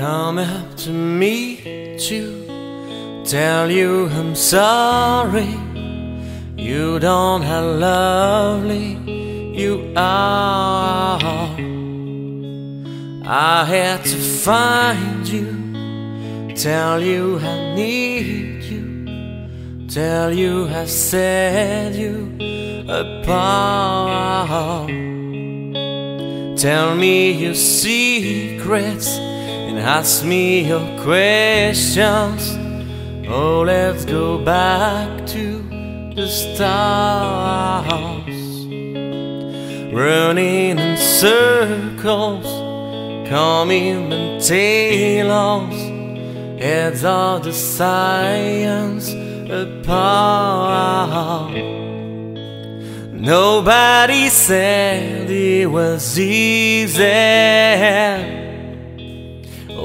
come up to meet you, tell you I'm sorry. You don't how lovely you are. I had to find you, tell you I need you, tell you I set you apart. Tell me your secrets and ask me your questions. Oh, let's go back to the stars. Running in circles, coming in tails, heads of the science apart. Nobody said it was easy.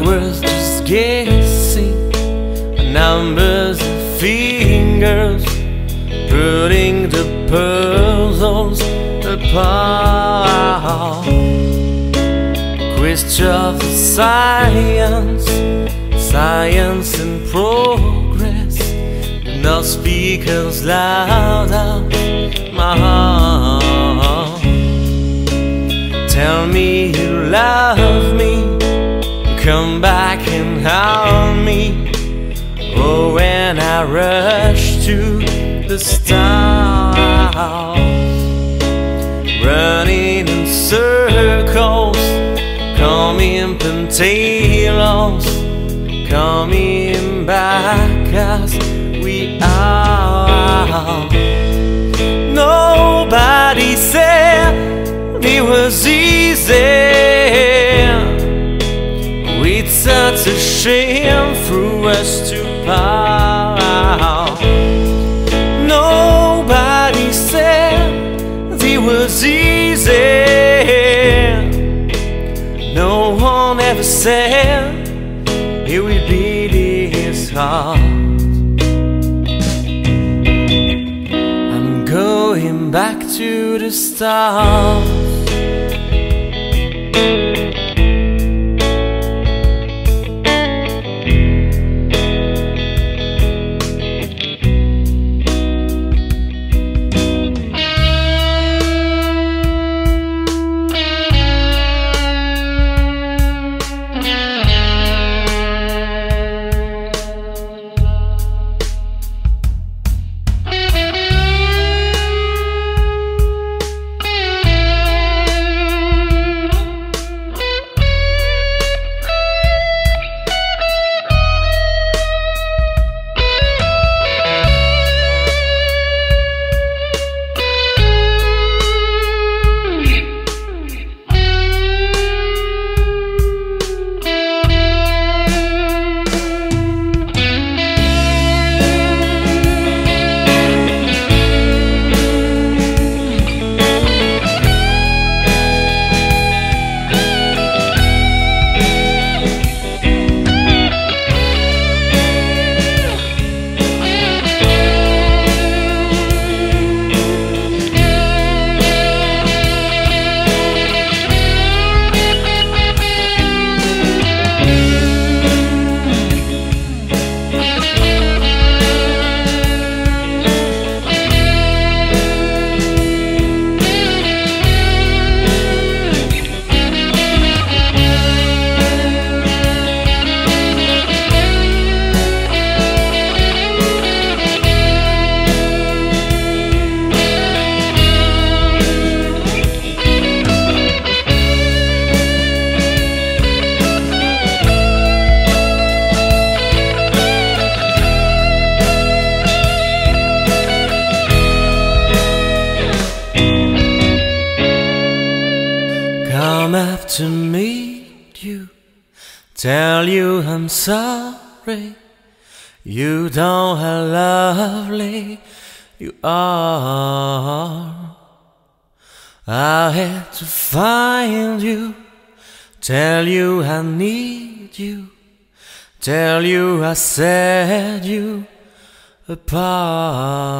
Was just guessing numbers and fingers, putting the puzzles apart. Question of science, science in progress. Do not speak as loud as my heart. Tell me you love me come back and hold me. Oh, when I rush to the stars, running in circles, coming tails, coming back as we are. Nobody said it was easy. Part. Nobody said it was easy. No one ever said it would be this hard. I'm going back to the stars. To meet you, tell you I'm sorry. You don't how lovely you are. I had to find you, tell you I need you, tell you I set you apart.